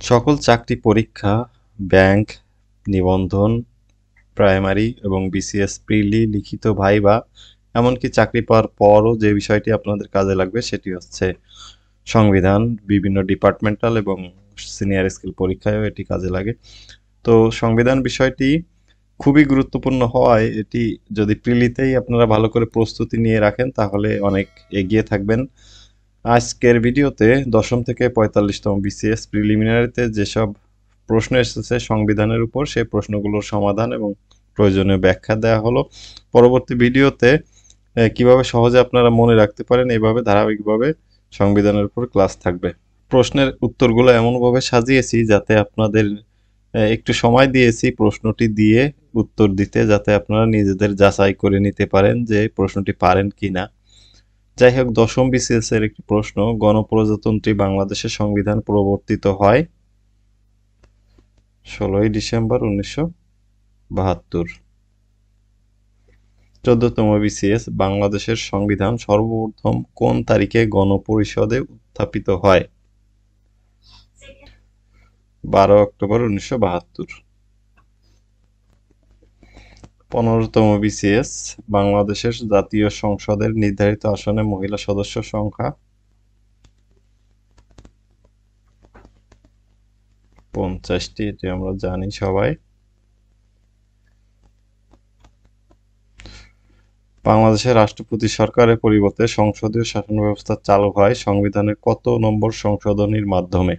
সকল চাকরি পরীক্ষা, ব্যাংক, নিবন্ধন, প্রাইমারি এবং বিসিএস প্রিলি লিখিত ভাইবা এমনকি চাকরি পাওয়ার পরও যে বিষয়টি আপনাদের কাজে লাগবে সেটি হচ্ছে সংবিধান, বিভিন্ন ডিপার্টমেন্টাল এবং সিনিয়র স্কিল পরীক্ষায়ও এটি কাজে লাগে। তো সংবিধান বিষয়টি খুবই গুরুত্বপূর্ণ হওয়ায় এটি যদি প্রিলিতেই আপনারা ভালো করে প্রস্তুতি নিয়ে রাখেন তাহলে অনেক এগিয়ে থাকবেন। আজকের ভিডিওতে দশম থেকে পঁয়তাল্লিশতম বিসিএস প্রিলিমিনারিতে যেসব প্রশ্ন এসেছে সংবিধানের উপর, সেই প্রশ্নগুলোর সমাধান এবং প্রয়োজনীয় ব্যাখ্যা দেওয়া হলো। পরবর্তী ভিডিওতে কীভাবে সহজে আপনারা মনে রাখতে পারেন এইভাবে ধারাবাহিকভাবে সংবিধানের উপর ক্লাস থাকবে। প্রশ্নের উত্তরগুলো এমনভাবে সাজিয়েছি যাতে আপনাদের একটু সময় দিয়েছি প্রশ্নটি দিয়ে উত্তর দিতে, যাতে আপনারা নিজেদের যাচাই করে নিতে পারেন যে প্রশ্নটি পারেন কি না যাই হোক, দশম বিসিএস এর একটি প্রশ্ন, গণপ্রজাতন্ত্রী বাংলাদেশের সংবিধান প্রবর্তিত হয় ষোলোই ডিসেম্বর উনিশশো বাহাত্তর। চোদ্দতম বিসিএস বাংলাদেশের সংবিধান সর্বপ্রথম কোন তারিখে গণপরিষদে উত্থাপিত হয়? বারো অক্টোবর উনিশশো বাহাত্তর। পনেরোতম বিসিএস বাংলাদেশের জাতীয় সংসদের নির্ধারিত আসনে মহিলা সদস্য সংখ্যা পঞ্চাশটি, এটি আমরা জানি সবাই। বাংলাদেশের রাষ্ট্রপতি সরকারের পরিবর্তে সংসদীয় শাসন ব্যবস্থা চালু হয়, সংবিধানের কত নম্বর সংশোধনীর মাধ্যমে?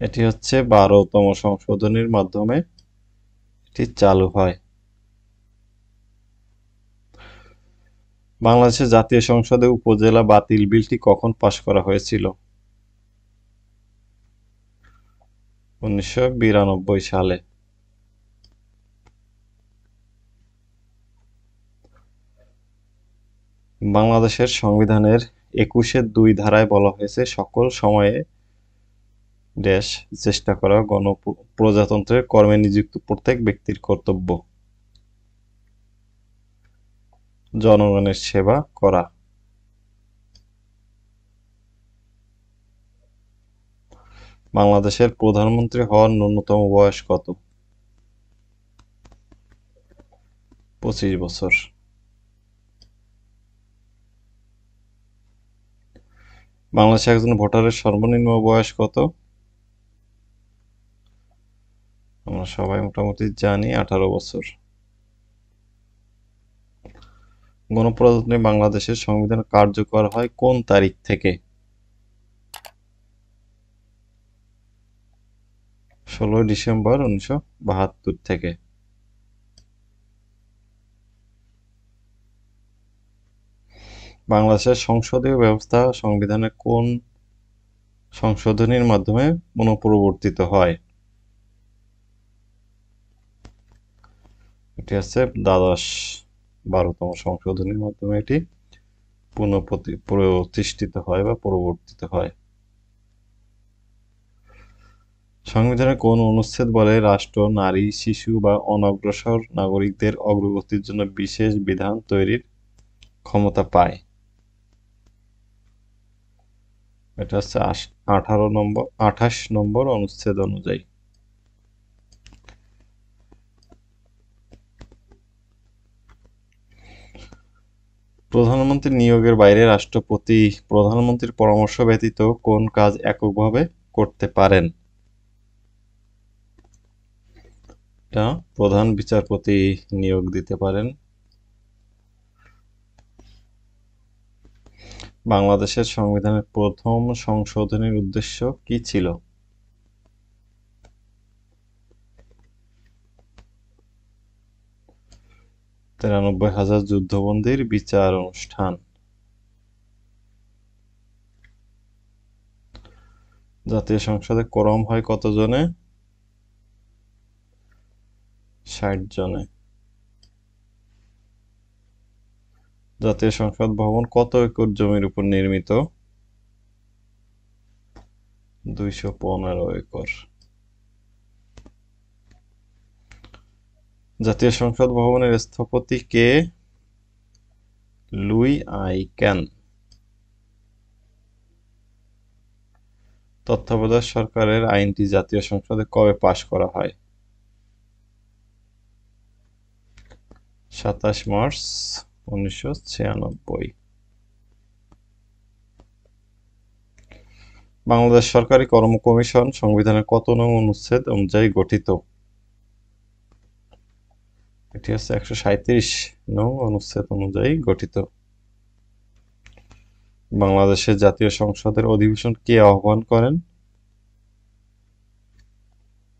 এটি হচ্ছে বারোতম সংশোধনীর মাধ্যমে এটি চালু হয়। বাংলাদেশের জাতীয় সংসদে উপজেলা বাতিল বিলটি কখন পাশ করা হয়েছিল? উনিশশো বিরানব্বই সালে। বাংলাদেশের সংবিধানের একুশের দুই ধারায় বলা হয়েছে, সকল সময়ে ড্যাশ চেষ্টা করা গণ প্রজাতন্ত্রের কর্মে নিযুক্ত প্রত্যেক ব্যক্তির কর্তব্য। জনগণের সেবা করা। বাংলাদেশের প্রধানমন্ত্রী হওয়ার ন্যূনতম বয়স কত? পঁচিশ বছর। বাংলাদেশে একজন ভোটারের সর্বনিম্ন বয়স কত? আমরা সবাই মোটামুটি জানি, আঠারো বছর। গণপ্রজাতন্ত্রী বাংলাদেশের সংবিধান কার্যকর হয় কোন তারিখ থেকে? ষোলোই ডিসেম্বর উনিশশো বাহাত্তর থেকে। বাংলাদেশের সংসদীয় ব্যবস্থা সংবিধানে কোন সংশোধনীর মাধ্যমে পুনঃপ্রবর্তিত হয়? এটি হচ্ছে দ্বাদশ বারোতম সংশোধনীর মাধ্যমে এটি পুনঃপ্রতিষ্ঠিত হয় বা পরিবর্তিত হয়। সংবিধানের কোন অনুচ্ছেদ বলে রাষ্ট্র, নারী, শিশু বা অনগ্রসর নাগরিকদের অগ্রগতির জন্য বিশেষ বিধান তৈরির ক্ষমতা পায়। এটা হচ্ছে আঠারো নম্বর আঠাশ নম্বর অনুচ্ছেদ অনুযায়ী। প্রধানমন্ত্রী নিয়োগের বাইরে রাষ্ট্রপতি প্রধানমন্ত্রীর পরামর্শ ব্যতীত কোন কাজ এককভাবে করতে পারেন? প্রধান বিচারপতি নিয়োগ দিতে পারেন। বাংলাদেশের সংবিধানের প্রথম সংশোধনের উদ্দেশ্য কি ছিল? তিরানব্বই হাজার যুদ্ধবন্দির বিচার অনুষ্ঠান। জাতীয় সংসদে করম হয় কতজনে? ষাট জনে। জাতীয় সংসদ ভবন কত একর জমির উপর নির্মিত? দুইশো পনেরো একর। জাতীয় সংসদ ভবনের স্থপতি কে? Luis I can. তত্ত্বাবধায়ক সরকারের আইনটি জাতীয় সংসদে কবে পাশ করা হয়? সাতাশ মার্চ উনিশশো ছিয়ানব্বই। বাংলাদেশ সরকারি কর্ম কমিশন সংবিধানের কত নং অনুচ্ছেদ অনুযায়ী গঠিত? এটি হচ্ছে একশো সাঁত্রিশ নং অনুচ্ছেদ অনুযায়ী গঠিত। বাংলাদেশের জাতীয় সংসদের অধিবেশন কে আহ্বান করেন?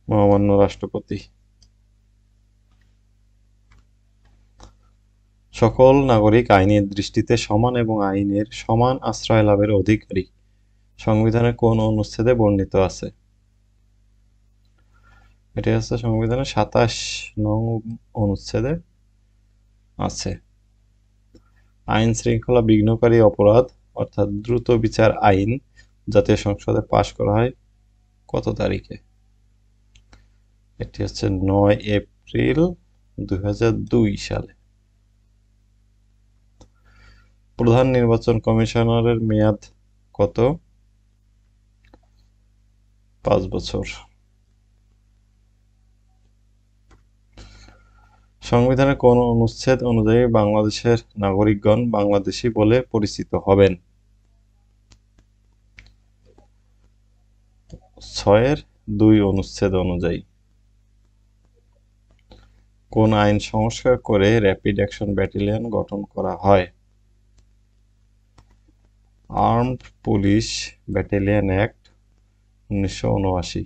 মহামান্য রাষ্ট্রপতি। সকল নাগরিক আইনের দৃষ্টিতে সমান এবং আইনের সমান আশ্রয় লাভের অধিকারী। সংবিধানের কোন অনুচ্ছেদে বর্ণিত আছে? এটি হচ্ছে সংবিধানের সাতাশ নং অনুচ্ছেদে আছে। আইন শৃঙ্খলা বিঘ্নকারী অপরাধ, অর্থাৎ দ্রুত বিচার আইন জাতীয় সংসদে পাশ করা হয়, কত তারিখে? এটি হচ্ছে নয় এপ্রিল দু হাজার দুই সালে। প্রধান নির্বাচন কমিশনারের মেয়াদ কত? পাঁচ বছর। সংবিধানের কোন অনুচ্ছেদ অনুযায়ী বাংলাদেশের নাগরিকগণ বাংলাদেশী বলে পরিচিত হবেন। ছয়ের দুই অনুচ্ছেদ অনুযায়ী। কোন আইন সংস্কার করে র্যাপিড অ্যাকশন ব্যাটালিয়ন গঠন করা হয়? আর্মড পুলিশ ব্যাটালিয়ন অ্যাক্ট উনিশশো উনআশি।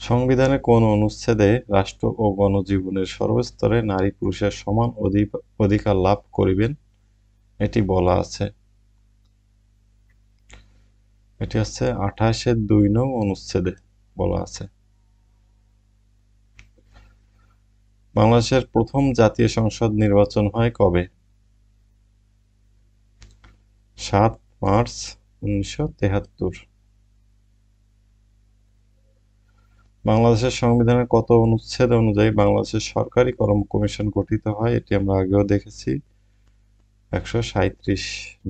উনআশি সংবিধানে কোন অনুচ্ছেদে রাষ্ট্র ও গণজীবনের সর্বস্তরে নারী পুরুষের সমান অধিকার লাভ করিবেন? এটি বলা আছে। এটি হচ্ছে আঠাশের দুই নং অনুচ্ছেদে বলা আছে। বাংলাদেশের প্রথম জাতীয় সংসদ নির্বাচন হয় কবে? সাত মার্চ উনিশশো তেহাত্তর। বাংলাদেশের সংবিধানের কত অনুচ্ছেদ অনুযায়ী বাংলাদেশের সরকারি কর্ম কমিশন গঠিত হয়, এটি আমরা আগেও দেখেছি। একশো সাঁত্রিশ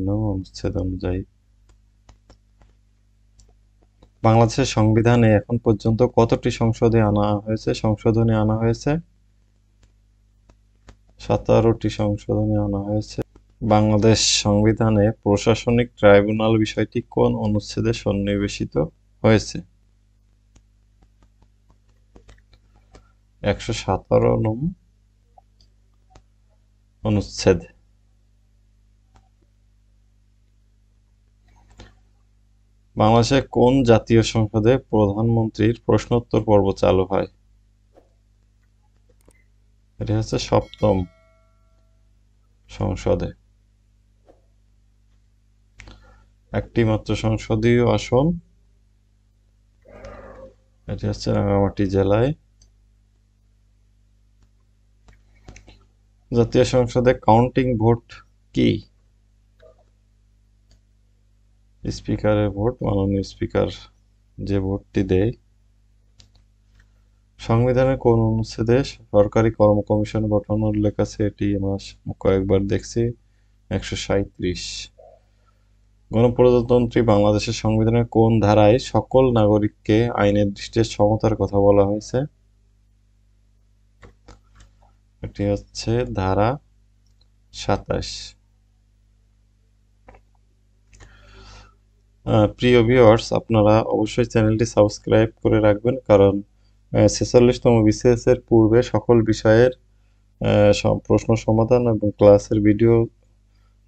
নং অনুচ্ছেদ অনুযায়ী। বাংলাদেশের সংবিধানে এখন পর্যন্ত কতটি সংশোধনী আনা হয়েছে? সংশোধনী আনা হয়েছে। সতেরোটি সংশোধনী আনা হয়েছে। বাংলাদেশ সংবিধানে প্রশাসনিক ট্রাইব্যুনাল বিষয়টি কোন অনুচ্ছেদে সন্নিবেশিত হয়েছে? একশো সতেরো নং অনুচ্ছেদ। বাংলাদেশের কোন জাতীয় সংসদে প্রধানমন্ত্রীর প্রশ্নোত্তর পর্ব চালু হয়? এটি হচ্ছে সপ্তম সংসদে। একটি মাত্র সংসদীয় আসন, এটি হচ্ছে রাঙামাটি জেলায়। জাতীয় সংসদে কাউন্টিং ভোট কি? স্পিকারের ভোট মাননীয় স্পিকার যে ভোটটি দেয়। সংবিধানের কোন অনুচ্ছেদে সরকারি কর্ম কমিশন গঠন উল্লেখ আছে? এটি আমরা কয়েকবার দেখছি, একশো সাঁত্রিশ গণপ্রজাতন্ত্রী বাংলাদেশের সংবিধানের কোন ধারায় সকল নাগরিককে আইনের দৃষ্টিতে সমতার কথা বলা হয়েছে? এটি হচ্ছে ধারা সাতাশ। প্রিয় ভিউয়ার্স আপনারা অবশ্যই চ্যানেলটি সাবস্ক্রাইব করে রাখবেন, কারণ ছেচল্লিশতম বিসিএস এর পূর্বে সকল বিষয়ের প্রশ্ন সমাধান এবং ক্লাসের ভিডিও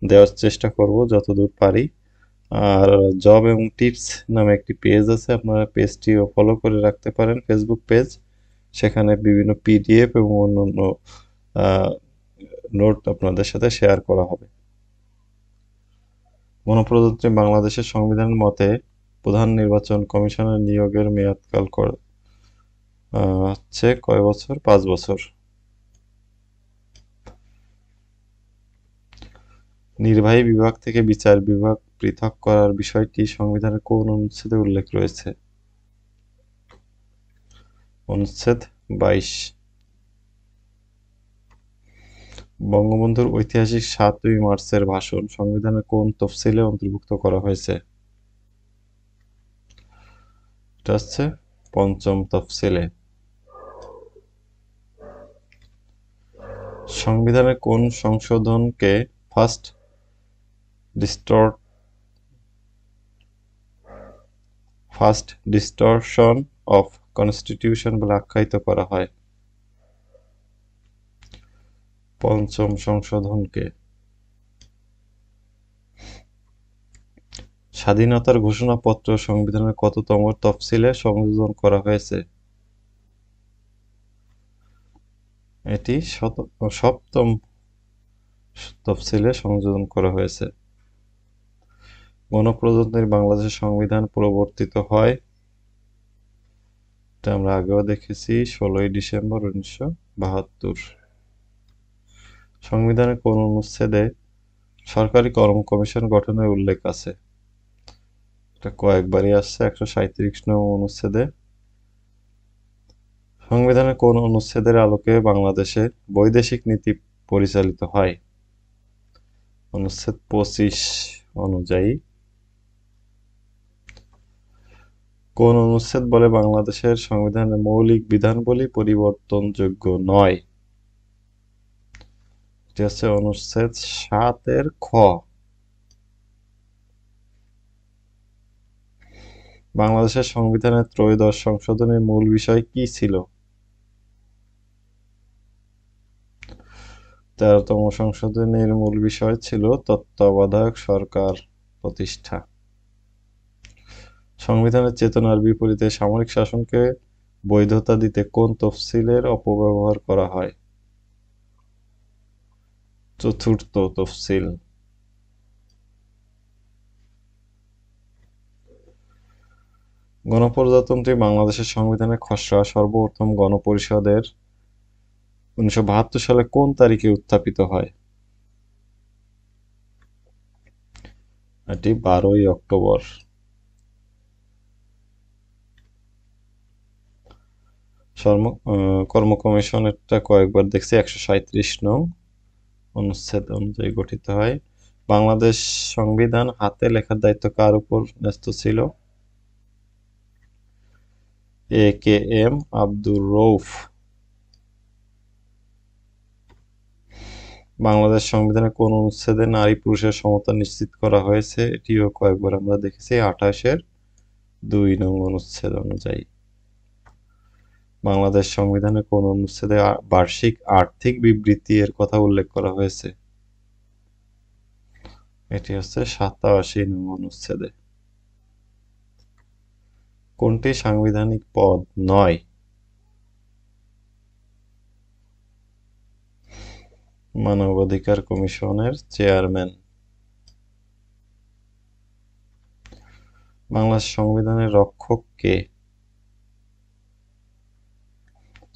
দেওয়ার চেষ্টা করব যতদূর পারি। আর জব এবং টিপস নামে একটি পেজ আছে, আপনারা পেজটিও ফলো করে রাখতে পারেন। ফেসবুক পেজ সেখানে বিভিন্ন পিডিএফ এবং অন্যান্য নোট আপনাদের সাথে শেয়ার করা হবে। গণপ্রজাতন্ত্রী বাংলাদেশের সংবিধান মতে প্রধান নির্বাচন কমিশনের নিয়োগের মেয়াদকাল হচ্ছে কয় বছর? পাঁচ বছর। নির্বাহী বিভাগ থেকে বিচার বিভাগ পৃথক করার বিষয়টি সংবিধানের কোন অনুচ্ছেদে উল্লেখ রয়েছে? অনুচ্ছেদ বাইশ। বঙ্গবন্ধুর ঐতিহাসিক সাতই মার্চের ভাষণ সংবিধানের কোন তফসিলে অন্তর্ভুক্ত করা হয়েছে? এটা হচ্ছে পঞ্চম তফসিলে। সংবিধানের কোন সংশোধনকে first distort first distortion of constitution বলে আখ্যায়িত করা হয়? পঞ্চম সংশোধনকে। স্বাধীনতার ঘোষণাপত্র সংবিধানের কততম তফসিলে সংযোজন করা হয়েছে? এটি সপ্তম তফসিলে সংযোজন করা হয়েছে। গণপ্রজাতন্ত্রী বাংলাদেশের সংবিধান প্রবর্তিত হয়, এটা আমরা আগেও দেখেছি, ষোলোই ডিসেম্বর উনিশশো বাহাত্তর। সংবিধানের কোন অনুচ্ছেদে সরকারি কর্ম কমিশন গঠনের উল্লেখ আছে। এটা কয়েকবারই আসছে, একশো সাঁত্রিশ নং অনুচ্ছেদে। সংবিধানের কোন অনুচ্ছেদের আলোকে বাংলাদেশে বৈদেশিক নীতি পরিচালিত হয়? অনুচ্ছেদ পঁচিশ অনুযায়ী, কোন অনুচ্ছেদ বলে বাংলাদেশের সংবিধানের মৌলিক বিধানবলী পরিবর্তনযোগ্য নয়। এটি হচ্ছে অনুচ্ছেদ সাতের খ। বাংলাদেশের সংবিধানের ত্রয়োদশ সংশোধনের মূল বিষয় কি ছিল? তেরোতম সংশোধনের মূল বিষয় ছিল তত্ত্বাবধায়ক সরকার প্রতিষ্ঠা। সংবিধানের চেতনার বিপরীতে সামরিক শাসনকে বৈধতা দিতে কোন তফসিলের অপব্যবহার করা হয়? চতুর্থ তফসিল গণপ্রজাতন্ত্রী বাংলাদেশের সংবিধানের খসড়া সর্বপ্রথম গণপরিষদের উনিশশো বাহাত্তর সালে কোন তারিখে উত্থাপিত হয়? এটি বারোই অক্টোবর। কর্ম কমিশন এটা কয়েকবার দেখছি, একশো সাঁত্রিশ নং। অনুচ্ছেদ অনুযায়ী গঠিত হয়। বাংলাদেশ সংবিধান হাতে লেখার দায়িত্ব কার উপর ন্যস্ত ছিল? A K M Abdur Rauf Bangladesh সংবিধানে কোন অনুচ্ছেদে নারী পুরুষের সমতা নিশ্চিত করা হয়েছে? এটিও কয়েকবার আমরা দেখেছি। আঠাশের দুই নং অনুচ্ছেদ অনুযায়ী। বাংলাদেশ সংবিধানের কোন অনুচ্ছেদে বার্ষিক আর্থিক বিবৃতি এর কথা উল্লেখ করা হয়েছে। এটি হচ্ছে সাতাশি নং অনুচ্ছেদে। কোনটি সাংবিধানিক পদ? নয়। মানবাধিকার কমিশনের চেয়ারম্যান। বাংলাদেশ সংবিধানের রক্ষক কে?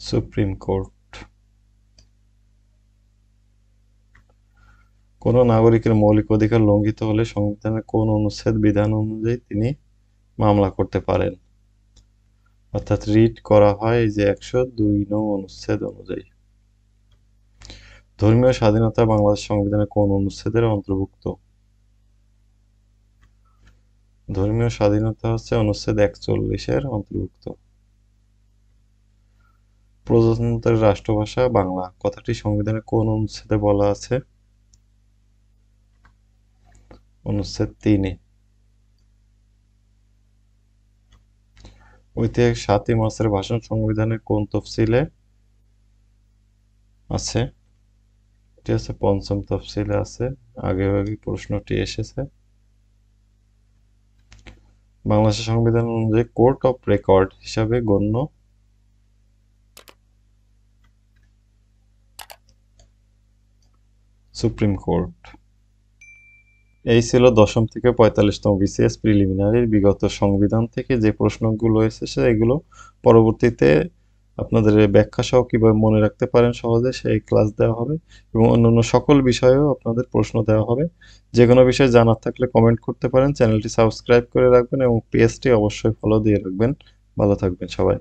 Supreme court. কোন নাগরিকের মৌলিক অধিকার লঙ্ঘিত হলে সংবিধানের কোন অনুচ্ছেদ, বিধান অনুযায়ী তিনি মামলা করতে পারেন। অর্থাৎ রিট করা হয় যে একশো দুই নং অনুচ্ছেদ অনুযায়ী। ধর্মীয় স্বাধীনতা বাংলাদেশ সংবিধানের কোন অনুচ্ছেদের অন্তর্ভুক্ত? ধর্মীয় স্বাধীনতা হচ্ছে অনুচ্ছেদ একচল্লিশের অন্তর্ভুক্ত। প্রজাতন্ত্রের রাষ্ট্রভাষা বাংলা। কথাটি সংবিধানের কোন অনুচ্ছেদে বলা আছে? অনুচ্ছেদ তিনে। ঐতিহাসিক সাতই মাসের ভাষণ সংবিধানের কোন তফসিলে আছে? এটি হচ্ছে পঞ্চম তফসিলে আছে। আগে আগে প্রশ্নটি এসেছে। বাংলাদেশের সংবিধান অনুযায়ী কোর্ট অফ রেকর্ড হিসাবে গণ্য সুপ্রিম কোর্ট। এই ছিল দশম থেকে পঁয়তাল্লিশতম বিসিএস প্রিলিমিনারির বিগত সংবিধান থেকে যে প্রশ্নগুলো এসেছে এগুলো পরবর্তীতে আপনাদের ব্যাখ্যা সহ কীভাবে মনে রাখতে পারেন সহজে, সেই ক্লাস দেওয়া হবে এবং অন্যান্য সকল বিষয়েও আপনাদের প্রশ্ন দেওয়া হবে। যে কোনো বিষয়ে জানার থাকলে কমেন্ট করতে পারেন। চ্যানেলটি সাবস্ক্রাইব করে রাখবেন এবং পেজটি অবশ্যই ফলো দিয়ে রাখবেন। ভালো থাকবেন সবাই।